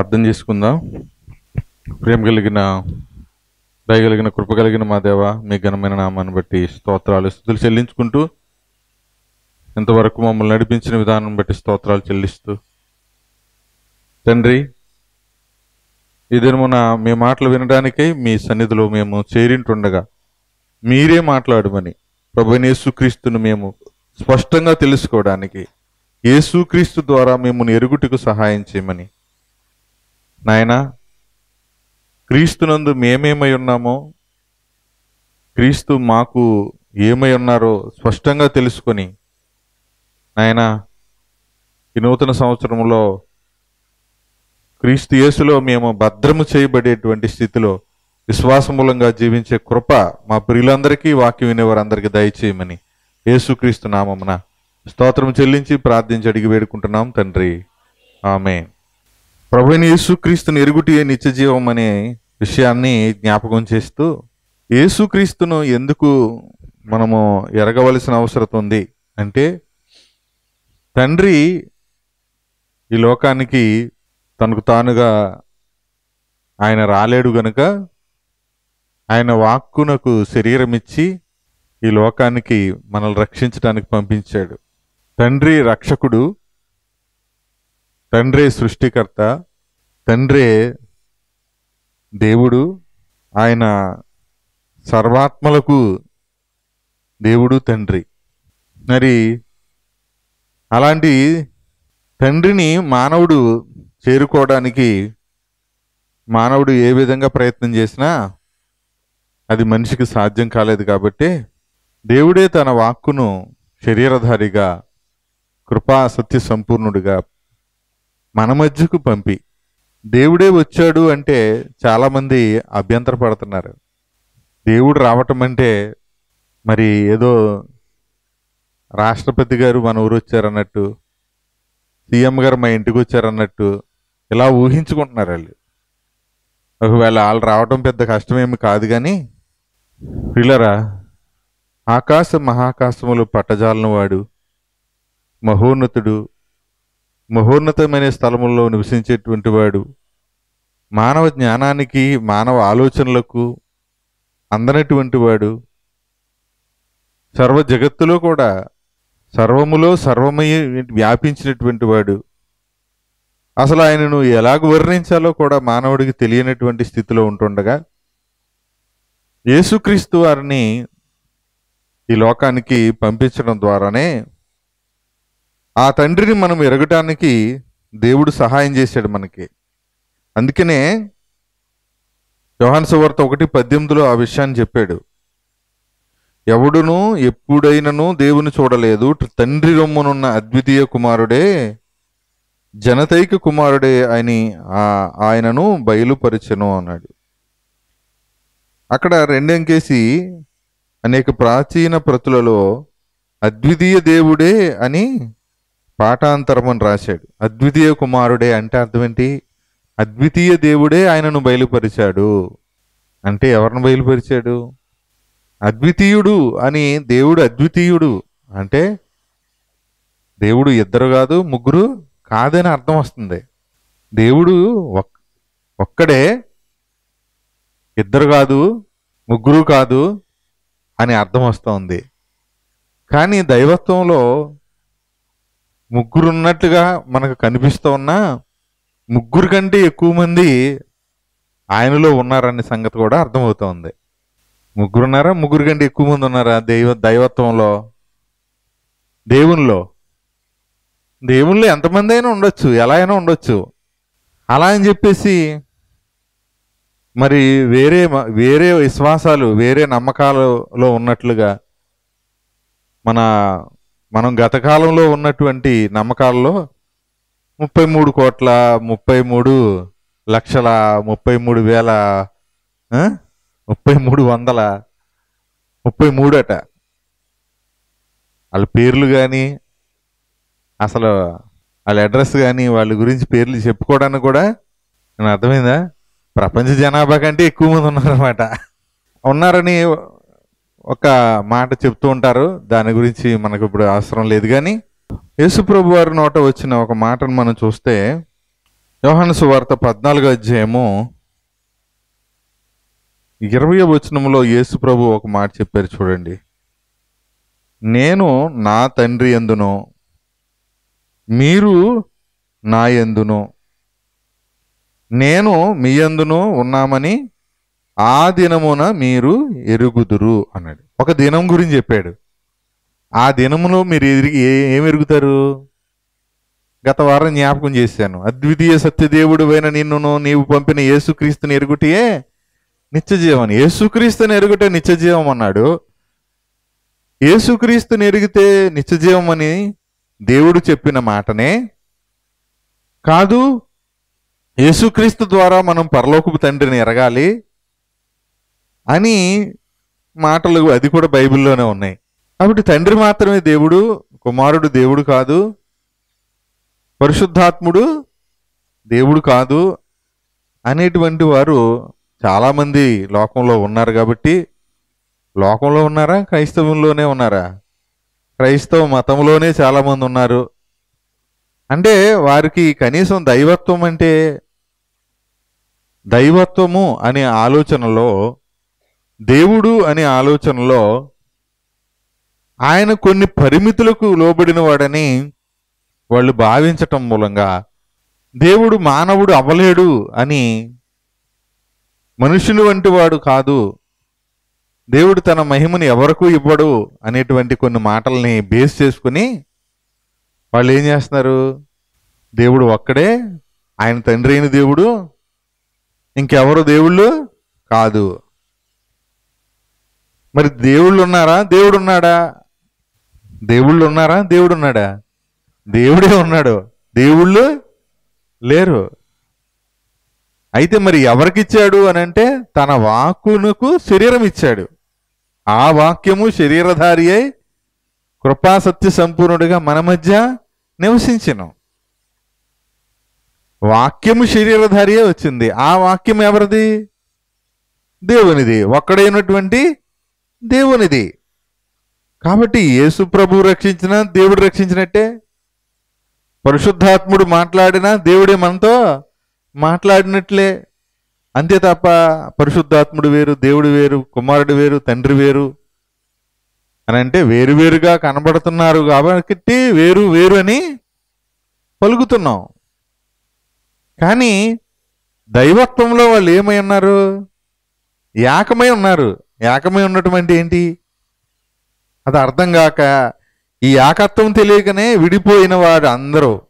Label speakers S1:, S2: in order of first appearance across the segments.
S1: ప్రార్థన చేసుకుందాం. ప్రేమ కలిగిన దయగలిగిన కృప కలిగిన మా దేవ మీ ఘనమైన నామాన్ని బట్టి స్తోత్రాలు స్థుతులు చెల్లించుకుంటూ ఇంతవరకు మమ్మల్ని నడిపించిన విధానం బట్టి స్తోత్రాలు చెల్లిస్తూ తండ్రి ఈ దినమున మీ మాటలు వినడానికై మీ సన్నిధిలో మేము చేరింటుండగా మీరే మాట్లాడమని ప్రభు యేసుక్రీస్తును మేము స్పష్టంగా తెలుసుకోవడానికి యేసుక్రీస్తు ద్వారా మేము ఎరుగుటకు సహాయం చేయమని నాయనా క్రీస్తునందు మేమేమై ఉన్నామో క్రీస్తు మాకు ఏమై ఉన్నారో స్పష్టంగా తెలుసుకొని నాయనా ఈ నూతన సంవత్సరంలో క్రీస్తు యేసులో మేము భద్రము చేయబడేటువంటి స్థితిలో విశ్వాసమూలంగా జీవించే కృప మా ప్రియులందరికీ వాక్యం వినేవారందరికీ దయచేయమని యేసుక్రీస్తు నామమున స్తోత్రం చెల్లించి ప్రార్థించి అడిగి వేడుకుంటున్నాం తండ్రి. ఆమె ప్రభుని యేసుక్రీస్తుని ఎరుగుటి నిత్య జీవం అనే విషయాన్ని జ్ఞాపకం చేస్తూ యేసుక్రీస్తును ఎందుకు మనము ఎరగవలసిన అవసరం ఉంది అంటే తండ్రి ఈ లోకానికి తనకు తానుగా ఆయన రాలేడు గనుక ఆయన వాక్కునకు శరీరం ఇచ్చి ఈ లోకానికి మనల్ని రక్షించడానికి పంపించాడు. తండ్రి రక్షకుడు తండ్రే సృష్టికర్త తండ్రే దేవుడు ఆయన సర్వాత్మలకు దేవుడు తండ్రి. మరి అలాంటి తండ్రిని మానవుడు చేరుకోవడానికి మానవుడు ఏ విధంగా ప్రయత్నం చేసినా అది మనిషికి సాధ్యం కాలేదు కాబట్టి దేవుడే తన వాక్కును శరీరధారిగా కృపా సత్య సంపూర్ణుడిగా మన మధ్యకు పంపి. దేవుడే వచ్చాడు అంటే చాలామంది అభ్యంతర పడుతున్నారు. దేవుడు రావటం అంటే మరి ఏదో రాష్ట్రపతి గారు మన ఊరు వచ్చారన్నట్టు సీఎం గారు మా ఇంటికి వచ్చారన్నట్టు ఇలా ఊహించుకుంటున్నారు వాళ్ళు. ఒకవేళ వాళ్ళు రావటం పెద్ద కష్టమేమి కాదు కానీ పిల్లరా ఆకాశ మహాకాశములు పట్టజాలను వాడు మహోన్నతుడు మహోన్నతమైన స్థలముల్లో నివసించేటువంటి వాడు మానవ జ్ఞానానికి మానవ ఆలోచనలకు అందనటువంటి వాడు సర్వ జగత్తులో కూడా సర్వములో సర్వమయ్యి వ్యాపించినటువంటి వాడు. అసలు ఆయనను ఎలాగ వర్ణించాలో కూడా మానవుడికి తెలియనటువంటి స్థితిలో ఉంటుండగా యేసుక్రీస్తు వారిని ఈ లోకానికి పంపించడం ద్వారానే ఆ తండ్రిని మనం ఎరగటానికి దేవుడు సహాయం చేశాడు మనకి. అందుకనే యోహాన్ సువార్త ఒకటి పద్దెనిమిదిలో ఆ విషయాన్ని చెప్పాడు. ఎవడును ఎప్పుడైనను దేవుని చూడలేదు. తండ్రి రొమ్మునున్న అద్వితీయ కుమారుడే జనతైక కుమారుడే అని ఆయనను బయలుపరిచెను అన్నాడు. అక్కడ రెండెంకేసి అనేక ప్రాచీన ప్రతులలో అద్వితీయ దేవుడే అని పాఠాంతరం అని రాశాడు. అద్వితీయ కుమారుడే అంటే అర్థం ఏంటి అద్వితీయ దేవుడే ఆయనను బయలుపరిచాడు. అంటే ఎవరిని బయలుపరిచాడు? అద్వితీయుడు అని దేవుడు అద్వితీయుడు అంటే దేవుడు ఇద్దరు కాదు ముగ్గురు కాదని అర్థం వస్తుంది. దేవుడు ఒక్- ఒక్కడే ఇద్దరు కాదు ముగ్గురు కాదు అని అర్థం వస్తుంది. కానీ దైవత్వంలో ముగ్గురు ఉన్నట్లుగా మనకు కనిపిస్తూ ఉన్నా ముగ్గురు కంటే ఎక్కువ మంది ఆయనలో ఉన్నారనే సంగతి కూడా అర్థమవుతోంది. ముగ్గురు ఉన్నారా ముగ్గురు కంటే ఎక్కువ మంది ఉన్నారా? దైవ దైవత్వంలో? దేవునిలో? దేవునిలో ఎంతమంది అయినా ఉండొచ్చు. ఎలా అయినా ఉండొచ్చు. అలా అని చెప్పేసి మరి వేరే మ- వేరే విశ్వాసాలు వేరే నమ్మకాలలో ఉన్నట్లుగా మన మనం గతకాలంలో ఉన్నటువంటి నమ్మకాల్లో ముప్పై మూడు కోట్ల ముప్పై మూడు లక్షల ముప్పై మూడు వేల ముప్పై మూడు వందల ముప్పై మూడు అట. వాళ్ళ పేర్లు కానీ అసలు వాళ్ళ అడ్రస్ కానీ వాళ్ళ గురించి పేర్లు చెప్పుకోవడానికి కూడా నేను అర్థమైందా? ప్రపంచ జనాభా కంటే ఎక్కువ మంది ఉన్నారన్నమాట. ఉన్నారని ఒక మాట చెప్తూ ఉంటారు. దాని గురించి మనకు ఇప్పుడు అవసరం లేదు కానీ యేసుప్రభు వారి నోట వచ్చిన ఒక మాటను మనం చూస్తే యోహాను సువార్త పద్నాలుగో అధ్యాయము ఇరవై వచనంలో యేసుప్రభు ఒక మాట చెప్పారు చూడండి. నేను నా తండ్రి ఎందును మీరు నా ఎందును నేను మీ ఎందును ఉన్నామని ఆ దినమున మీరు ఎరుగుదురు అన్నాడు. ఒక దినం గురించి చెప్పాడు. ఆ దినములో మీరు ఎదిరి ఏం ఎరుగుతారు? గత వారం జ్ఞాపకం చేశాను. అద్వితీయ సత్యదేవుడు అయిన నిన్నును నీవు పంపిన యేసుక్రీస్తుని ఎరుగుటియే నిత్యజీవం యేసుక్రీస్తుని ఎరుగుటే నిత్యజీవం అన్నాడు. యేసుక్రీస్తుని ఎరిగితే నిత్యజీవం అని దేవుడు చెప్పిన మాటనే కాదు. యేసుక్రీస్తు ద్వారా మనం పరలోకపు తండ్రిని ఎరగాలి. అని మాటలు అది కూడా బైబిల్లోనే ఉన్నాయి. కాబట్టి తండ్రి మాత్రమే దేవుడు కుమారుడు దేవుడు కాదు. పరిశుద్ధాత్ముడు దేవుడు కాదు అనేటువంటి వారు చాలామంది లోకంలో ఉన్నారు కాబట్టి లోకంలో ఉన్నారా? క్రైస్తవంలోనే ఉన్నారా? క్రైస్తవ మతంలోనే చాలామంది ఉన్నారు. అంటే వారికి కనీసం దైవత్వం అంటే దైవత్వము అనే ఆలోచనలో దేవుడు అనే ఆలోచనలో ఆయన కొన్ని పరిమితులకు లోబడిన వాడని వాళ్ళు భావించటం మూలంగా దేవుడు మానవుడు అవ్వలేడు అని మనుషుని వంటి వాడు కాదు. దేవుడు తన మహిమని ఎవరకు ఇవ్వడు అనేటువంటి కొన్ని మాటల్ని బేస్ చేసుకుని వాళ్ళు ఏం చేస్తున్నారు? దేవుడు ఒక్కడే ఆయన తండ్రి అయిన దేవుడు ఇంకెవరు దేవుళ్ళు? కాదు. మరి దేవుళ్ళు ఉన్నారా దేవుడు ఉన్నాడా దేవుళ్ళు ఉన్నారా దేవుడు ఉన్నాడా. దేవుడే ఉన్నాడు దేవుళ్ళు లేరు. అయితే మరి ఎవరికిచ్చాడు అని అంటే తన వాక్కునకు శరీరం ఇచ్చాడు ఆ వాక్యము శరీరధారి అయి కృపాసత్య సంపూర్ణుడిగా మన మధ్య నివసించను. వాక్యము శరీరధారియే వచ్చింది. ఆ వాక్యం ఎవరిది? దేవునిది. ఒక్కడైనటువంటి దేవునిది. కాబట్టి యేసు ప్రభు రక్షించిన దేవుడు రక్షించినట్టే. పరిశుద్ధాత్ముడు మాట్లాడినా దేవుడే మనతో మాట్లాడినట్లే. అంతే తప్ప పరిశుద్ధాత్ముడు వేరు దేవుడు వేరు కుమారుడు వేరు తండ్రి వేరు అని అంటే వేరువేరుగా కనబడుతున్నారు కాబట్టి వేరు వేరు అని పలుకుతున్నాం. కానీ దైవత్వంలో వాళ్ళు ఏమై ఉన్నారు? ఏకమై ఉన్నారు. ఏకమై ఉండటం అంటే ఏంటి? అది అర్థం కాక ఈ ఏకత్వం తెలియకనే విడిపోయిన వాడు అందరూ.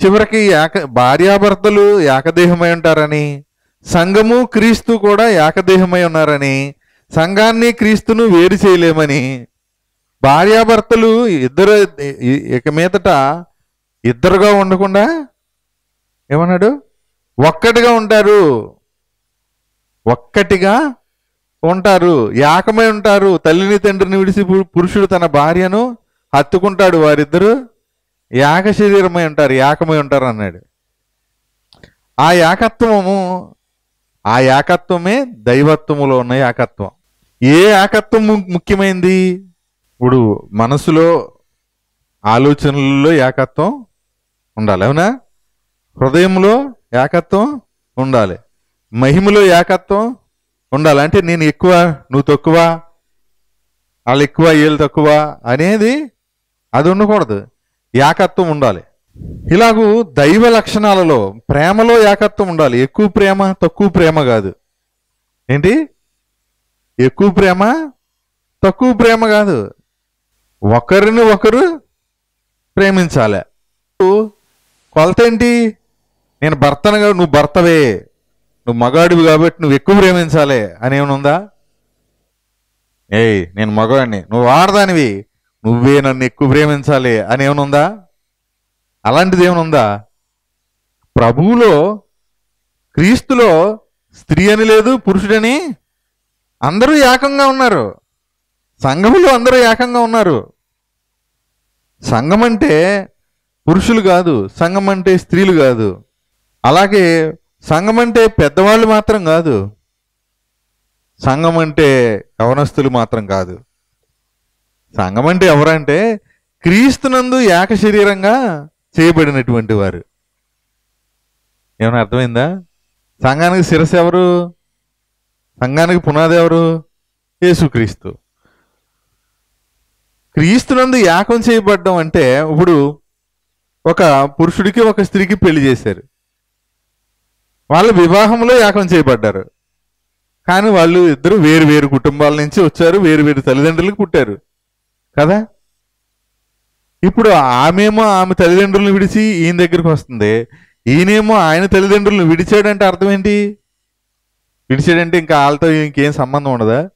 S1: చివరికి ఏక భార్యాభర్తలు ఏకదేహమై ఉంటారని సంఘము క్రీస్తు కూడా ఏకదేహమై ఉన్నారని సంఘాన్ని క్రీస్తును వేరు చేయలేమని భార్యాభర్తలు ఇద్దరు ఇక మీదట ఇద్దరుగా ఉండకుండా ఏమన్నాడు? ఒక్కటిగా ఉంటారు. ఒక్కటిగా ఉంటారు. ఏకమై ఉంటారు. తల్లిని తండ్రిని విడిచి పు- పురుషుడు తన భార్యను హత్తుకుంటాడు వారిద్దరు. ఏక శరీరమై ఉంటారు. ఏకమై ఉంటారు అన్నాడు. ఆ ఏకత్వము ఆ ఏకత్వమే దైవత్వములో ఉన్న ఏకత్వం ఏ ఏకత్వం ముఖ్యమైంది? ఇప్పుడు మనసులో ఆలోచనలలో ఏకత్వం ఉండాలి. అవునా? హృదయంలో ఏకత్వం ఉండాలి. మహిమలో ఏకత్వం ఉండాలి. అంటే నేను ఎక్కువ నువ్వు తక్కువ వాళ్ళు ఎక్కువ వీళ్ళు తక్కువ అనేది అది ఉండకూడదు. ఏకత్వం ఉండాలి. ఇలాగూ దైవ లక్షణాలలో ప్రేమలో ఏకత్వం ఉండాలి. ఎక్కువ ప్రేమ తక్కువ ప్రేమ కాదు. ఏంటి? ఎక్కువ ప్రేమ తక్కువ ప్రేమ కాదు. ఒకరిని ఒకరు ప్రేమించాలి. కొలత ఏంటి? నేను భర్తను కాదు నువ్వు భర్తవే. నువ్వు మగాడివి కాబట్టి నువ్వు ఎక్కువ ప్రేమించాలి అని ఏమైనా ఉందా? ఏయ్ నేను మగవాడిని. నువ్వు ఆడదానివి. నువ్వే నన్ను ఎక్కువ ప్రేమించాలి అని ఏమైనా ఉందా? అలాంటిది ఏమనుందా ఉందా? ప్రభువులో క్రీస్తులో స్త్రీ అని లేదు పురుషుడని అందరూ ఏకంగా ఉన్నారు. సంఘములో అందరూ ఏకంగా ఉన్నారు. సంఘం అంటే పురుషులు కాదు సంఘం అంటే స్త్రీలు కాదు. అలాగే సంఘం అంటే పెద్దవాళ్ళు మాత్రం కాదు. సంఘం అంటే యవనస్తులు మాత్రం కాదు. సంఘం అంటే ఎవరంటే క్రీస్తునందు ఏక శరీరంగా చేయబడినటువంటి వారు. ఏమైనా అర్థమైందా? సంఘానికి శిరస్సు ఎవరు? సంఘానికి పునాది ఎవరు? యేసుక్రీస్తు. క్రీస్తునందు యాకం చేయబడ్డం అంటే ఇప్పుడు ఒక పురుషుడికి ఒక స్త్రీకి పెళ్ళి చేశారు. వాళ్ళ వివాహంలో యాకం చేయబడ్డారు. కానీ వాళ్ళు ఇద్దరు వేరు వేరు కుటుంబాల నుంచి వచ్చారు వేరు వేరు తల్లిదండ్రులకు పుట్టారు. కదా? ఇప్పుడు ఆమెమో ఆమె తల్లిదండ్రులను విడిచి ఈయన దగ్గరికి వస్తుంది. ఈయనేమో ఆయన తల్లిదండ్రులను విడిచాడంటే అర్థం ఏంటి? విడిచాడంటే ఇంకా వాళ్ళతో ఇంకేం సంబంధం ఉండదా?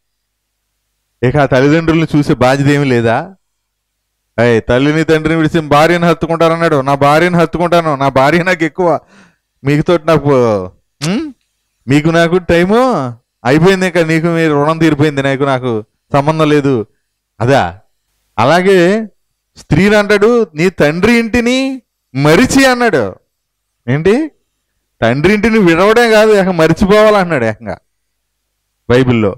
S1: ఇక ఆ తల్లిదండ్రులను చూసే బాధ్యత ఏమీ లేదా? అయ్యి తల్లిని తండ్రిని విడిచి భార్యను హత్తుకుంటారన్నాడు. నా భార్యను హత్తుకుంటాను. నా భార్య నాకు ఎక్కువ. మీకుతో నాకు మీకు నాకు టైము అయిపోయింది ఇంకా నీకు మీరు రుణం తీరిపోయింది నాకు నాకు సంబంధం లేదు. అదా? అలాగే స్త్రీని అంటాడు నీ తండ్రి ఇంటిని మరిచి అన్నాడు. ఏంటి? తండ్రి ఇంటిని విడవడే కాదు ఏక మరిచిపోవాలన్నాడు ఏకంగా బైబిల్లో.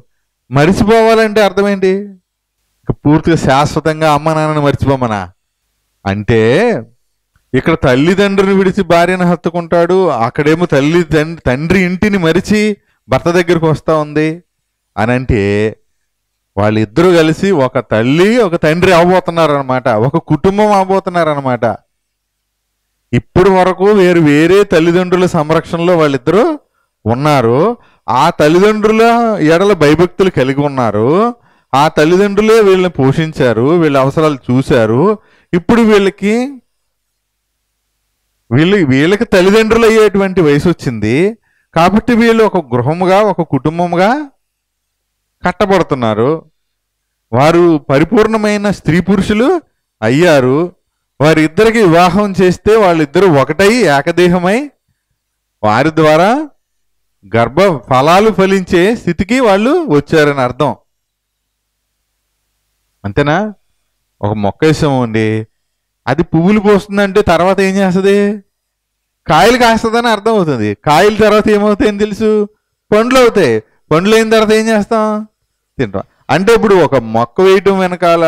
S1: మరిచిపోవాలంటే అర్థం ఏంటి? పూర్తిగా శాశ్వతంగా అమ్మ నాన్నని మర్చిపోమనా? అంటే ఇక్కడ తల్లిదండ్రుని విడిచి భార్యను హత్తుకుంటాడు. అక్కడేమో తల్లి తండ్రి తండ్రి ఇంటిని మరిచి భర్త దగ్గరికి వస్తా ఉంది అని అంటే వాళ్ళిద్దరూ కలిసి ఒక తల్లి ఒక తండ్రి అవబోతున్నారు అనమాట ఒక కుటుంబం అవబోతున్నారు అనమాట ఇప్పటి వరకు వేరు వేరే తల్లిదండ్రుల సంరక్షణలో వాళ్ళిద్దరూ ఉన్నారు. ఆ తల్లిదండ్రుల ఎడల భయభక్తులు కలిగి ఉన్నారు. ఆ తల్లిదండ్రులే వీళ్ళని పోషించారు వీళ్ళ అవసరాలు చూశారు. ఇప్పుడు వీళ్ళకి వీళ్ళు వీళ్ళకి తల్లిదండ్రులు అయ్యేటువంటి వయసు వచ్చింది. కాబట్టి వీళ్ళు ఒక గృహముగా ఒక కుటుంబముగా కట్టబడుతున్నారు. వారు పరిపూర్ణమైన స్త్రీ పురుషులు అయ్యారు. వారిద్దరికి వివాహం చేస్తే వాళ్ళిద్దరూ ఒకటై ఏకదేహమై వారి ద్వారా గర్భ ఫలాలు ఫలించే స్థితికి వాళ్ళు వచ్చారని అర్థం. అంతేనా? ఒక మొక్క వేసామండి. అది పువ్వులు పోస్తుందంటే తర్వాత ఏం చేస్తుంది? కాయలు కాస్తుందని అర్థం అవుతుంది కాయలు తర్వాత ఏమవుతాయని తెలుసు? పండ్లు అవుతాయి. పండ్లు అయిన తర్వాత ఏం చేస్తాం? తింటాం. అంటే ఇప్పుడు ఒక మొక్క వేయటం వెనకాల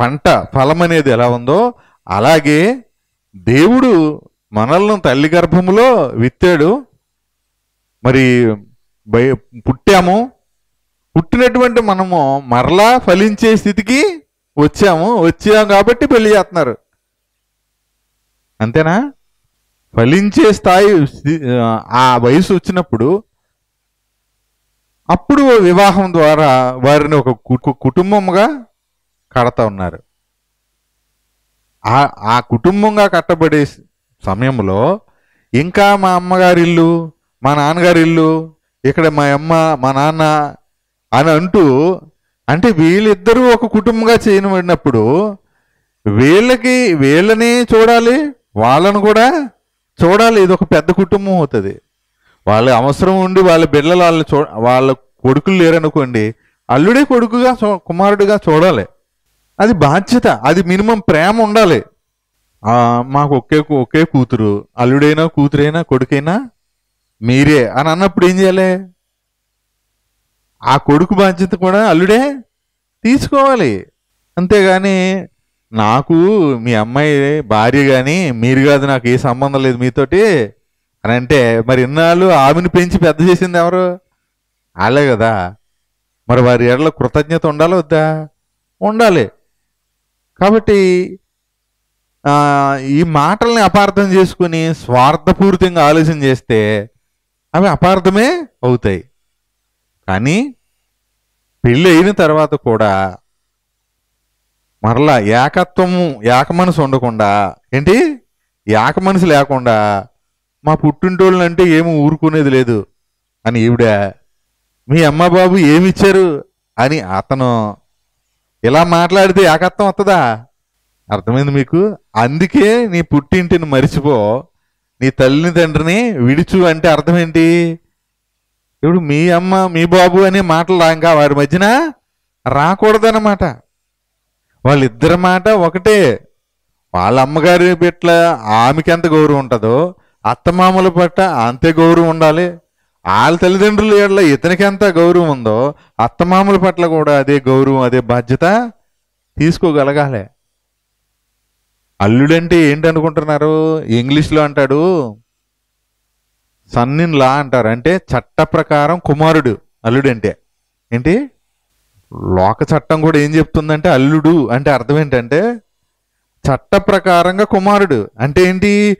S1: పంట ఫలం అనేది ఎలా ఉందో అలాగే దేవుడు మనల్ని తల్లి గర్భములో విత్తాడు. మరి పుట్టాము. పుట్టినటువంటి మనము మరలా ఫలించే స్థితికి వచ్చాము వచ్చాము కాబట్టి పెళ్ళి చేస్తున్నారు. అంతేనా? ఫలించే స్థాయి ఆ వయసు వచ్చినప్పుడు అప్పుడు వివాహం ద్వారా వారిని ఒక కుటుంబంగా కడతా ఉన్నారు. ఆ ఆ కుటుంబంగా కట్టబడే సమయంలో ఇంకా మా అమ్మగారి ఇల్లు మా నాన్నగారి ఇల్లు ఇక్కడ మా అమ్మ మా నాన్న అని అంటూ అంటే వీళ్ళిద్దరూ ఒక కుటుంబంగా చేయబడినప్పుడు వీళ్ళకి వీళ్ళని చూడాలి వాళ్ళను కూడా చూడాలి. ఇది ఒక పెద్ద కుటుంబం అవుతుంది. వాళ్ళ అవసరం ఉండి వాళ్ళ బిడ్డలు వాళ్ళని చూ వాళ్ళ కొడుకులు లేరనుకోండి అల్లుడే కొడుకుగా కుమారుడిగా చూడాలి. అది బాధ్యత అది మినిమం ప్రేమ ఉండాలి. మాకు ఒకే ఒకే కూతురు అల్లుడైనా కూతురైనా కొడుకైనా మీరే అని అన్నప్పుడు ఏం చేయాలి? ఆ కొడుకు బాధ్యత కూడా అల్లుడే తీసుకోవాలి. అంతేగాని నాకు మీ అమ్మాయి భార్య కానీ మీరు కాదు నాకు ఏ సంబంధం లేదు మీతోటి అని అంటే మరి ఇన్నాళ్ళు ఆమెను పెంచి పెద్ద చేసింది ఎవరు? వాళ్ళే కదా. మరి వారి ఎడల కృతజ్ఞత ఉండాలి వద్దా? ఉండాలి. కాబట్టి ఈ మాటల్ని అపార్థం చేసుకుని స్వార్థపూరితంగా ఆలోచన చేస్తే అవి అపార్థమే అవుతాయి. కానీ పెళ్ళి అయిన తర్వాత కూడా మరలా ఏకత్వము ఏక మనసు ఉండకుండా ఏంటి? ఏక మనసు లేకుండా మా పుట్టింటోళ్ళని అంటే ఏమి ఊరుకునేది లేదు అని ఈవిడ మీ అమ్మ బాబు ఏమి ఇచ్చారు అని అతను ఇలా మాట్లాడితే ఏకత్వం వస్తుందా అర్థమైంది మీకు? అందుకే నీ పుట్టింటిని మరిచిపో నీ తల్లిని తండ్రిని విడిచు అంటే అర్థం ఏంటి ఇప్పుడు మీ అమ్మ మీ బాబు అనే మాటలు ఇంకా వారి మధ్యన? రాకూడదన్నమాట. వాళ్ళిద్దరి మాట ఒకటే. వాళ్ళ అమ్మగారి పట్ల ఆమెకి ఎంత గౌరవం ఉంటుందో అత్తమామల పట్ల అంతే గౌరవం ఉండాలి. వాళ్ళ తల్లిదండ్రుల ఏళ్ళ ఇతనికి ఎంత గౌరవం ఉందో అత్తమామల పట్ల కూడా అదే గౌరవం అదే బాధ్యత తీసుకోగలగాలి. అల్లుడంటే ఏంటి అనుకుంటున్నారు ఇంగ్లీష్లో అంటాడు సన్నిన్ లా అంటారు. అంటే చట్ట ప్రకారం కుమారుడు అల్లుడు అంటే ఏంటి? లోక చట్టం కూడా ఏం చెప్తుందంటే అల్లుడు అంటే అర్థం ఏంటంటే చట్ట ప్రకారంగా కుమారుడు. అంటే ఏంటి?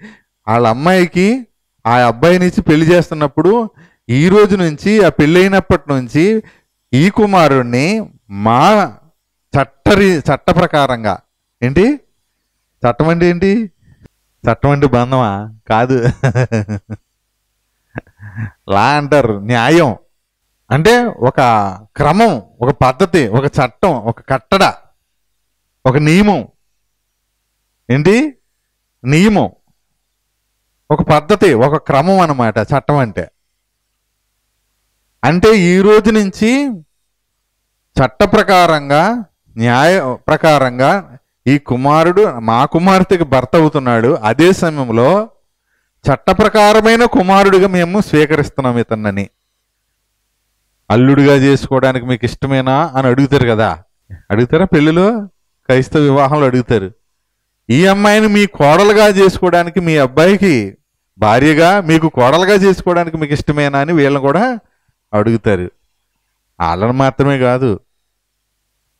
S1: వాళ్ళ అమ్మాయికి ఆ అబ్బాయి నుంచి పెళ్ళి చేస్తున్నప్పుడు ఈ రోజు నుంచి ఆ పెళ్ళైనప్పటి నుంచి ఈ కుమారుణ్ణి మా చట్టరి చట్ట ప్రకారంగా. ఏంటి? చట్టం అంటే ఏంటి? చట్టం అంటే బంధమా? కాదు. లా అంటారు న్యాయం. అంటే ఒక క్రమం ఒక పద్ధతి ఒక చట్టం ఒక కట్టడ ఒక నియమం. ఏంటి? నియమం. ఒక పద్ధతి ఒక క్రమం అన్నమాట చట్టం అంటే. అంటే ఈ రోజు నుంచి చట్ట ప్రకారంగా న్యాయ ప్రకారంగా ఈ కుమారుడు మా కుమార్తెకి భర్త అవుతున్నాడు అదే సమయంలో చట్టప్రకారమైన కుమారుడిగా మేము స్వీకరిస్తున్నాం ఇతన్నని. అల్లుడిగా చేసుకోవడానికి మీకు ఇష్టమేనా అని అడుగుతారు కదా. అడుగుతారా పెళ్ళిలో? క్రైస్తవ వివాహంలో అడుగుతారు. ఈ అమ్మాయిని మీ కోడలుగా చేసుకోవడానికి మీ అబ్బాయికి భార్యగా మీకు కోడలుగా చేసుకోవడానికి మీకు ఇష్టమేనా అని వీళ్ళని కూడా అడుగుతారు. వాళ్ళని మాత్రమే కాదు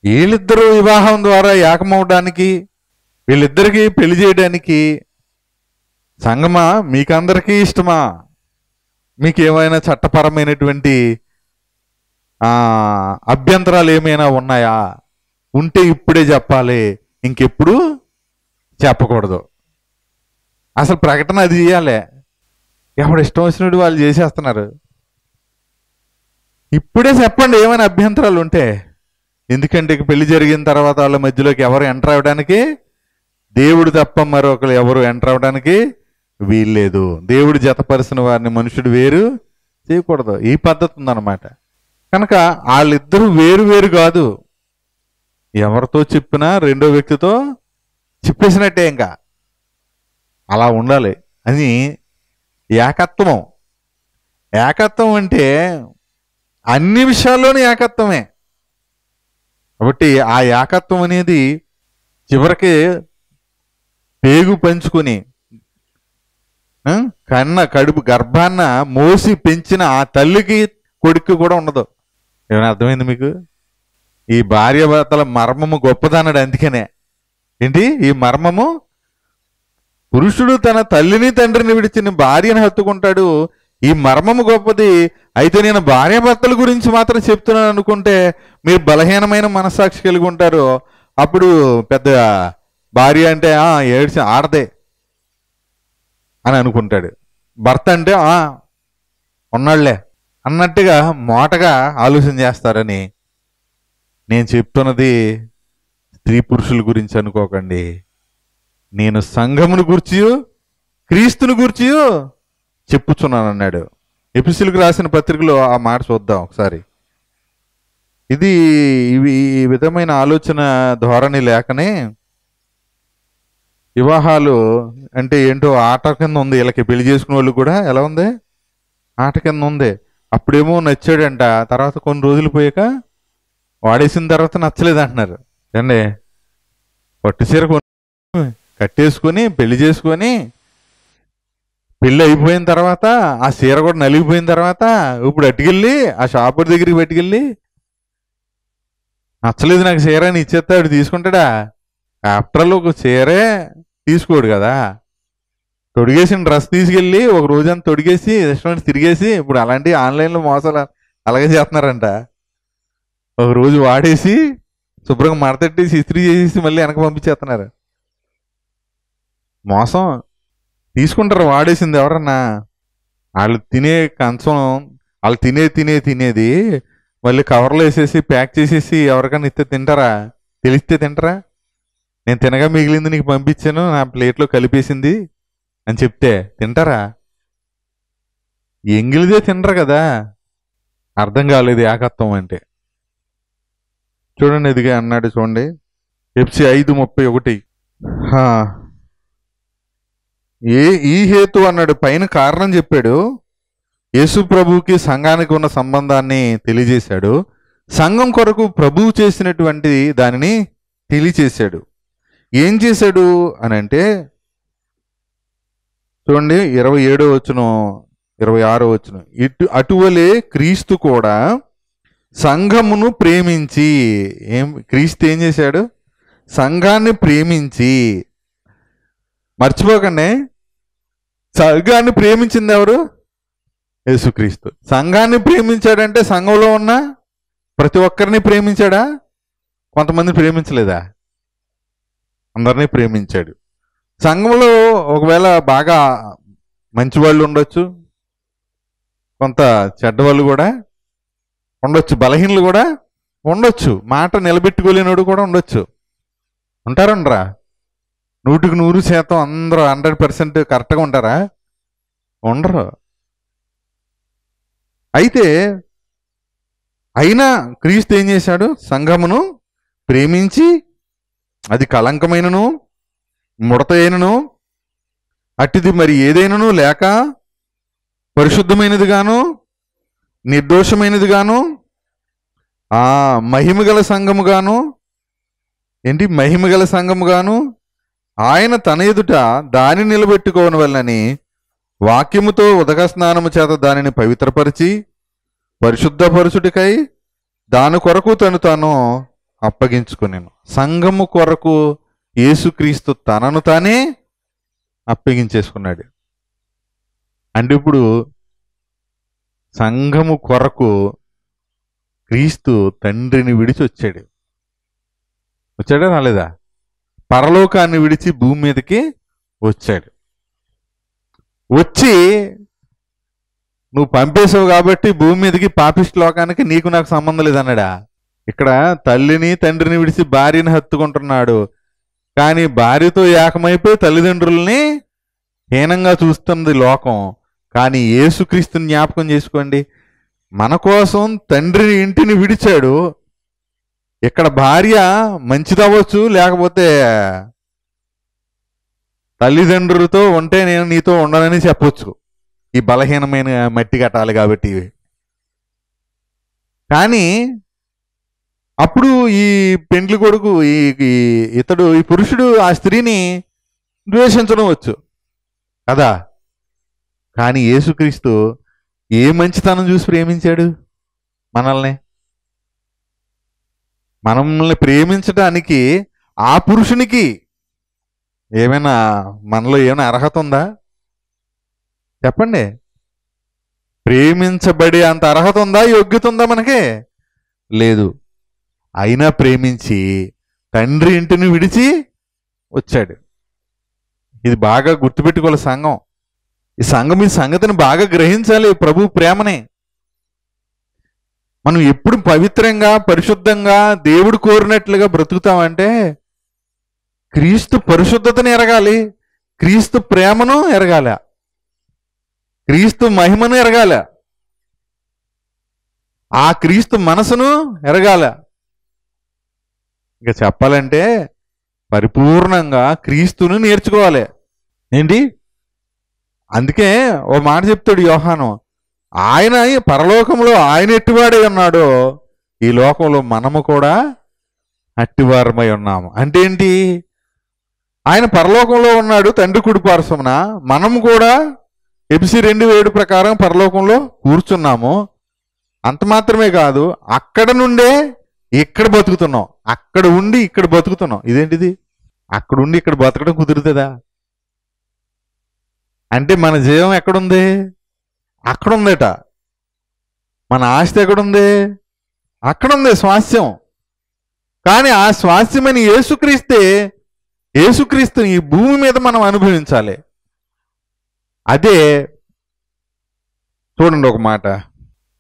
S1: వీళ్ళిద్దరూ వివాహం ద్వారా ఏకమవడానికి వీళ్ళిద్దరికీ పెళ్ళి చేయడానికి సంగమా మీకందరికీ ఇష్టమా? మీకు ఏమైనా చట్టపరమైనటువంటి అభ్యంతరాలు ఏమైనా ఉన్నాయా? ఉంటే ఇప్పుడే చెప్పాలి. ఇంకెప్పుడు చెప్పకూడదు. అసలు ప్రకటన అది చేయాలి. ఎవడు ఇష్టం వచ్చినట్టు వాళ్ళు చేసేస్తున్నారు. ఇప్పుడే చెప్పండి ఏమైనా అభ్యంతరాలు ఉంటే. ఎందుకంటే పెళ్ళి జరిగిన తర్వాత వాళ్ళ మధ్యలోకి ఎవరు ఎంటర్ అవ్వడానికి? దేవుడు తప్ప మరొకరు ఎవరు ఎంటర్ అవ్వడానికి? వీల్లేదు. దేవుడు జతపరిచిన వారిని మనుషుడు వేరు చేయకూడదు. ఈ పద్ధతి ఉందన్నమాట. కనుక వాళ్ళిద్దరూ వేరు వేరు కాదు. ఎవరితో చెప్పినా రెండో వ్యక్తితో చెప్పేసినట్టే ఇంకా. అలా ఉండాలి. అని ఏకత్వం. ఏకత్వం అంటే అన్ని విషయాల్లోనూ ఏకత్వమే. కాబట్టి ఆ ఏకత్వం అనేది చివరికి పేగు పంచుకొని కన్న కడుపు గర్భాన్న మోసి పెంచిన ఆ తల్లికి కొడుకు కూడా ఉండదు. ఏమైనా అర్థమైంది మీకు? ఈ భార్య భర్తల మర్మము గొప్పదన్నాడు అందుకనే. ఏంటి? ఈ మర్మము? పురుషుడు తన తల్లిని తండ్రిని విడిచిన భార్యను హత్తుకుంటాడు. ఈ మర్మము గొప్పది. అయితే నేను భార్య భర్తల గురించి మాత్రం చెప్తున్నాను అనుకుంటే మీరు బలహీనమైన మనస్సాక్షి కలిగి ఉంటారు. అప్పుడు పెద్ద భార్య అంటే ఏడ్చి ఆడదే. అని అనుకుంటాడు. భర్త అంటే ఉన్నాళ్ళే. అన్నట్టుగా మోటగా ఆలోచన చేస్తారని నేను చెప్తున్నది స్త్రీ పురుషుల గురించి అనుకోకండి. నేను సంఘమును గుర్చి క్రీస్తుని గుర్చి చెప్పుచున్నాను అన్నాడు ఎపిసిల్కి రాసిన పత్రికలో ఆ మాట చూద్దాం ఒకసారి. ఇది ఇవి ఈ విధమైన ఆలోచన ధోరణి లేకనే వివాహాలు అంటే ఏంటో ఆట కింద ఉంది. వీళ్ళకి పెళ్ళి చేసుకునే వాళ్ళు కూడా ఎలా ఉంది? ఆట కింద ఉంది. అప్పుడేమో నచ్చాడంట. తర్వాత కొన్ని రోజులు పోయాక వాడేసిన తర్వాత నచ్చలేదు అంటున్నారు. అండి పట్టు చీర కట్టేసుకొని పెళ్ళి చేసుకొని పెళ్ళి అయిపోయిన తర్వాత ఆ చీర కూడా నలిగిపోయిన తర్వాత ఇప్పుడు అట్టుకెళ్ళి ఆ షాపు దగ్గరికి పట్టుకెళ్ళి నచ్చలేదు నాకు చీర అని ఇచ్చేస్తాడు తీసుకుంటాడా? ఆఫ్టర్ ఆల్ ఒక చీరే తీసుకోడు కదా. తొడిగేసిన డ్రెస్ తీసుకెళ్ళి ఒక రోజంతా తొడిగేసి రెస్టారెంట్ తిరిగేసి ఇప్పుడు అలాంటి ఆన్లైన్లో మోసాలు అలాగే చేస్తున్నారంట. ఒక రోజు వాడేసి శుభ్రంగా మడతెట్టేసి ఇస్త్రీ చేసేసి మళ్ళీ వెనక పంపించేస్తున్నారు. మోసం. తీసుకుంటారు వాడేసింది ఎవరన్నా. వాళ్ళు తినే కంచం వాళ్ళు తినే తినే తినేది మళ్ళీ కవర్లో వేసేసి ప్యాక్ చేసేసి ఎవరికైనా ఇస్తే తింటారా? తెలిస్తే తింటారా? నేను తినగా మిగిలింది నీకు పంపించాను నా ప్లేట్లో కలిపేసింది అని చెప్తే తింటారా? ఎంగిలిదే తినరు కదా. అర్థం కాలేదు ఏకత్వం అంటే. చూడండి ఇదిగా అన్నాడు చూడండి. ఎఫ్సి ఐదు ముప్పై ఒకటి. ఏ ఈ హేతు అన్నాడు పైన కారణం చెప్పాడు. యేసు ప్రభువుకి సంఘానికి ఉన్న సంబంధాన్ని తెలియజేశాడు. సంఘం కొరకు ప్రభువు చేసినటువంటి దానిని తెలియచేశాడు ఏం చేశాడు అని అంటే చూడండి ఇరవై ఏడో వచ్చును ఇరవై ఆరో వచ్చును ఇటు అటువలే క్రీస్తు కూడా సంఘమును ప్రేమించి ఏం క్రీస్తు ఏం చేశాడు? సంఘాన్ని ప్రేమించి మర్చిపోకండి సంఘాన్ని ప్రేమించింది ఎవరు? యేసుక్రీస్తు. సంఘాన్ని ప్రేమించాడంటే సంఘంలో ఉన్న ప్రతి ఒక్కరిని ప్రేమించాడా? కొంతమంది ప్రేమించలేదా? అందరినీ ప్రేమించాడు. సంఘంలో ఒకవేళ బాగా మంచి వాళ్ళు ఉండొచ్చు కొంత చెడ్డవాళ్ళు కూడా ఉండొచ్చు బలహీనలు కూడా ఉండొచ్చు మాట నిలబెట్టుకోలేనోడు కూడా ఉండొచ్చు. ఉంటారండ్రా నూటికి నూరు శాతం అందరూ హండ్రెడ్ పర్సెంట్ కరెక్ట్గా ఉంటారా? ఉండరు. అయితే అయినా క్రీస్తు ఏం చేశాడు? సంఘమును ప్రేమించి అది కలంకమైనను ముడత అయినను అట్టిది మరి ఏదైనను లేక పరిశుద్ధమైనదిగాను నిర్దోషమైనదిగాను ఆ మహిమగల సంఘముగాను ఏంటి మహిమగల సంఘముగాను ఆయన తన ఎదుట దాని నిలబెట్టుకోని వల్లని వాక్యముతో ఉదక స్నానము చేత దానిని పవిత్రపరిచి పరిశుద్ధపరుచుటికై దాని కొరకు తను తాను అప్పగించుకునేను. సంఘము కొరకు యేసుక్రీస్తు తనను తానే అప్పగించేసుకున్నాడు. అంటే ఇప్పుడు సంఘము కొరకు క్రీస్తు తండ్రిని విడిచి వచ్చాడు వచ్చాడా రాలేదా? పరలోకాన్ని విడిచి భూమి మీదకి వచ్చాడు. వచ్చి నువ్వు పంపేసావు కాబట్టి భూమి మీదకి పాపిస్ట్ లోకానికి నీకు నాకు సంబంధం లేదన్నాడా? ఇక్కడ తల్లిని తండ్రిని విడిచి భార్యని హత్తుకుంటున్నాడు. కానీ భార్యతో ఏకమైపోయి తల్లిదండ్రుల్ని హీనంగా చూస్తుంది లోకం. కానీ యేసుక్రీస్తుని జ్ఞాపకం చేసుకోండి. మన కోసం తండ్రి ఇంటిని విడిచాడు. ఇక్కడ భార్య మంచిదవ్వచ్చు లేకపోతే తల్లిదండ్రులతో ఉంటే నేను నీతో ఉండనని చెప్పొచ్చు. ఈ బలహీనమైన మట్టి కట్టాలి కాబట్టి కానీ అప్పుడు ఈ పెండ్లి కొడుకు ఈ ఇతడు ఈ పురుషుడు ఆ స్త్రీని ద్వేషించడం వచ్చు. కదా? కానీ యేసుక్రీస్తు ఏ మంచితనం చూసి ప్రేమించాడు మనల్ని? మనల్ని ప్రేమించడానికి ఆ పురుషునికి ఏమైనా మనలో ఏమైనా అర్హత ఉందా? చెప్పండి. ప్రేమించబడే అంత అర్హత ఉందా? యోగ్యత ఉందా మనకి? లేదు. అయినా ప్రేమించి తండ్రి ఇంటిని విడిచి వచ్చాడు. ఇది బాగా గుర్తుపెట్టుకోవాలి సంఘం. ఈ సంఘం ఈ సంగతిని బాగా గ్రహించాలి ప్రభు ప్రేమని. మనం ఎప్పుడు పవిత్రంగా పరిశుద్ధంగా దేవుడు కోరినట్లుగా బ్రతుకుతామంటే క్రీస్తు పరిశుద్ధతను ఎరగాలి క్రీస్తు ప్రేమను ఎరగాల క్రీస్తు మహిమను ఎరగాల ఆ క్రీస్తు మనసును ఎరగాల. ఇంకా చెప్పాలంటే పరిపూర్ణంగా క్రీస్తును నేర్చుకోవాలి. ఏంటి? అందుకే ఓ మాట చెప్తాడు యోహాను ఆయన పరలోకంలో ఆయన ఎట్టివాడై ఉన్నాడో ఈ లోకంలో మనము కూడా అట్టివారమై ఉన్నాము. అంటే ఏంటి? ఆయన పరలోకంలో ఉన్నాడు తండ్రి కుడి పార్శ్వమున. మనం కూడా ఎపిసి రెండు ఏడు ప్రకారం పరలోకంలో కూర్చున్నాము. అంత మాత్రమే కాదు అక్కడ నుండే ఇక్కడ బతుకుతున్నాం. అక్కడ ఉండి ఇక్కడ బతుకుతున్నాం. ఇదేంటిది? అక్కడ ఉండి ఇక్కడ బతకడం కుదురుతుందా? అంటే మన జీవం ఎక్కడుంది? అక్కడ ఉందట మన ఆస్తి ఎక్కడుంది? అక్కడ ఉంది స్వాస్థ్యం. కానీ ఆ స్వాస్థ్యమని యేసుక్రీస్తే ఏసుక్రీస్తుని ఈ భూమి మీద మనం అనుభవించాలి. అదే చూడండి ఒక మాట.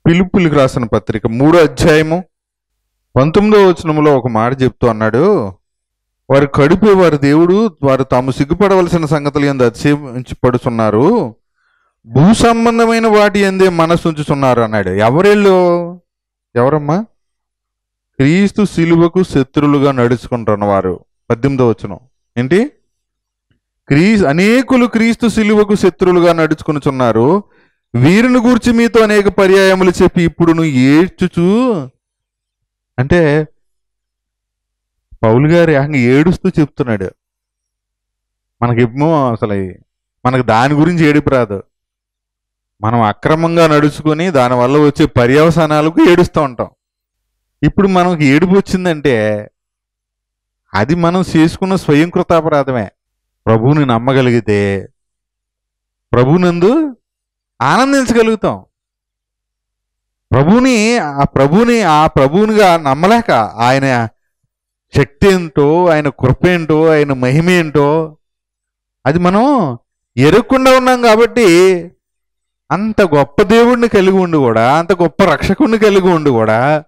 S1: పిలుపులకు రాసిన పత్రిక మూడో అధ్యాయము పంతొమ్మిదో వచనములో ఒక మాట చెప్తూ అన్నాడు వారు కడుపు వారి దేవుడు వారు తాము సిగ్గుపడవలసిన సంగతులు ఎందు అతిశయించి భూ సంబంధమైన వాటి ఎందే మనసు ఉంచుతున్నారు అన్నాడు. ఎవరెళ్ళు? ఎవరమ్మా? క్రీస్తు శిలువకు శత్రులుగా నడుచుకుంటున్న వారు పద్దెనిమిదో వచనం. ఏంటి? క్రీ అనేకులు క్రీస్తు శిలువకు శత్రులుగా నడుచుకునిచున్నారు. వీరిని గూర్చి మీతో అనేక పర్యాయములు చెప్పి ఇప్పుడు నువ్వు ఏడ్చుచూ అంటే పౌలు గారు ఏకంగా ఏడుస్తూ చెప్తున్నాడు. మనకేమో అసలు మనకు దాని గురించి ఏడుపు రాదు. మనం అక్రమంగా నడుచుకొని దానివల్ల వచ్చే పర్యవసానాలకు ఏడుస్తూ ఉంటాం. ఇప్పుడు మనకి ఏడుపు వచ్చిందంటే అది మనం చేసుకున్న స్వయం కృతాపరాధమే. ప్రభువుని నమ్మగలిగితే ప్రభునందు ఆనందించగలుగుతాం. ప్రభుని ఆ ప్రభుని ఆ ప్రభువునిగా నమ్మలేక ఆయన శక్తి ఏంటో ఆయన కృప ఏంటో ఆయన మహిమ ఏంటో అది మనం ఎరగకుండా ఉన్నాం కాబట్టి అంత గొప్ప దేవుడిని కలిగి ఉండి కూడా అంత గొప్ప రక్షకుడిని కలిగి ఉండి కూడా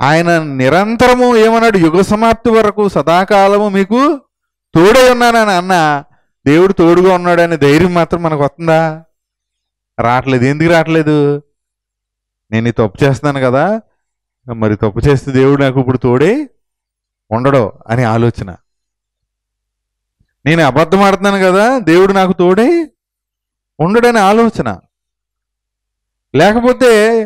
S1: ఆయన నిరంతరము ఏమన్నాడు? యుగ సమాప్తి వరకు సదాకాలము మీకు తోడై ఉన్నానని అన్న దేవుడు తోడుగా ఉన్నాడనే ధైర్యం మాత్రం మనకు వస్తుందా? రావట్లేదు. ఎందుకు రావట్లేదు? నేను ఈ తప్పు చేస్తున్నాను కదా మరి తప్పు చేస్తే దేవుడు నాకు ఇప్పుడు తోడే ఉండడు అని ఆలోచన. నేను అబద్ధం ఆడుతున్నాను కదా దేవుడు నాకు తోడే ఉండడని ఆలోచన. లేకపోతే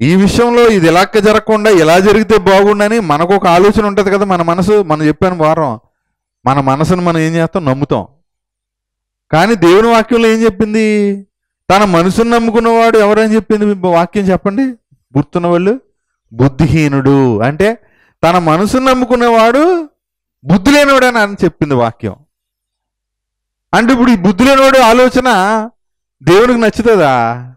S1: ఈ విషయంలో ఇది ఇలాక్క జరగకుండా ఇలా జరిగితే బాగుండని మనకు ఒక ఆలోచన ఉంటుంది కదా మన మనసు మనం చెప్పాను వారం. మన మనసును మనం ఏం చేస్తాం? నమ్ముతాం. కానీ దేవుని వాక్యంలో ఏం చెప్పింది? తన మనసును నమ్ముకున్నవాడు ఎవరని చెప్పింది వాక్యం చెప్పండి. గుర్తున్న వాళ్ళు బుద్ధిహీనుడు. అంటే తన మనసును నమ్ముకున్నవాడు బుద్ధి లేనివాడని అని చెప్పింది వాక్యం. అంటే ఇప్పుడు ఈ బుద్ధి లేనివాడు ఆలోచన దేవునికి నచ్చుతుందా?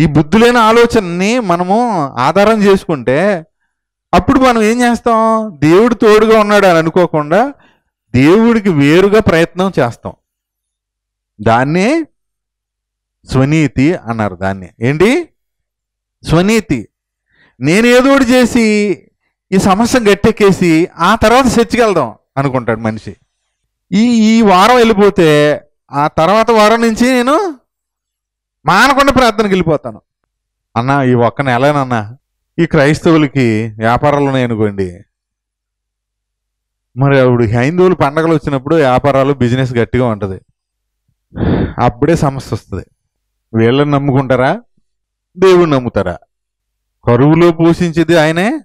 S1: ఈ బుద్ధి లేని ఆలోచనని మనము ఆధారం చేసుకుంటే అప్పుడు మనం ఏం చేస్తాం? దేవుడు తోడుగా ఉన్నాడు అని అనుకోకుండా దేవుడికి వేరుగా ప్రయత్నం చేస్తాం. దాన్నే స్వనీతి అన్నారు దాన్ని. ఏంటి? స్వనీతి. నేను ఏదో ఒకటి చేసి ఈ సమస్య గట్టెక్కేసి ఆ తర్వాత చచ్చికెళ్దాం అనుకుంటాడు మనిషి. ఈ ఈ వారం వెళ్ళిపోతే ఆ తర్వాత వారం నుంచి నేను మానకుండా ప్రార్థనకి వెళ్ళిపోతాను. అన్న ఈ ఒక్క నెలనన్నా ఈ క్రైస్తవులకి వ్యాపారాలు ఉన్నాయనుకోండి. మరి అప్పుడు హైందువులు పండగలు వచ్చినప్పుడు వ్యాపారాలు బిజినెస్ గట్టిగా ఉంటుంది. అప్పుడే సమస్య వస్తుంది. వీళ్ళని నమ్ముకుంటారా? దేవుని నమ్ముతారా? కరువులో పోషించేది ఆయనే?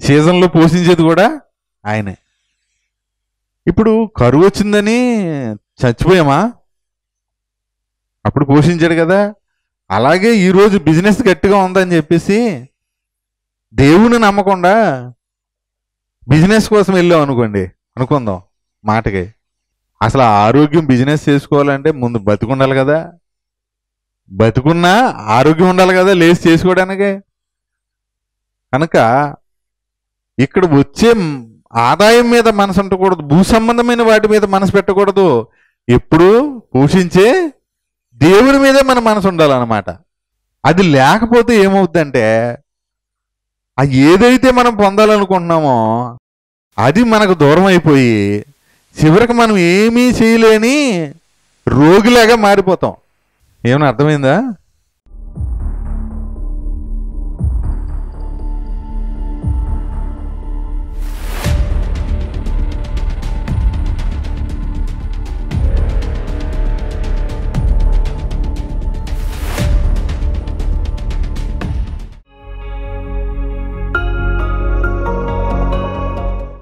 S1: సీజన్లో పోషించేది కూడా ఆయనే. ఇప్పుడు కరువు వచ్చిందని చచ్చిపోయామా? అప్పుడు పోషించాడు కదా. అలాగే ఈరోజు బిజినెస్ గట్టిగా ఉందని చెప్పేసి దేవుని నమ్మకుండా బిజినెస్ కోసం వెళ్ళాం అనుకోండి అనుకుందాం మాటకి. అసలు ఆరోగ్యం బిజినెస్ చేసుకోవాలంటే ముందు బతికుండాలి కదా. బతికున్నా ఆరోగ్యం ఉండాలి కదా లేచి చేసుకోవడానికి. కనుక ఇక్కడ వచ్చే ఆదాయం మీద మనసు ఉండకూడదు భూ సంబంధమైన వాటి మీద మనసు పెట్టకూడదు. ఎప్పుడు పోషించే దేవుని మీదే మన మనసు ఉండాలన్నమాట. అది లేకపోతే ఏమవుద్దంటే ఏదైతే మనం పొందాలనుకుంటున్నామో అది మనకు దూరం అయిపోయి చివరికి మనం ఏమీ చేయలేని రోగిలాగా మారిపోతాం. ఏమైనా అర్థమైందా?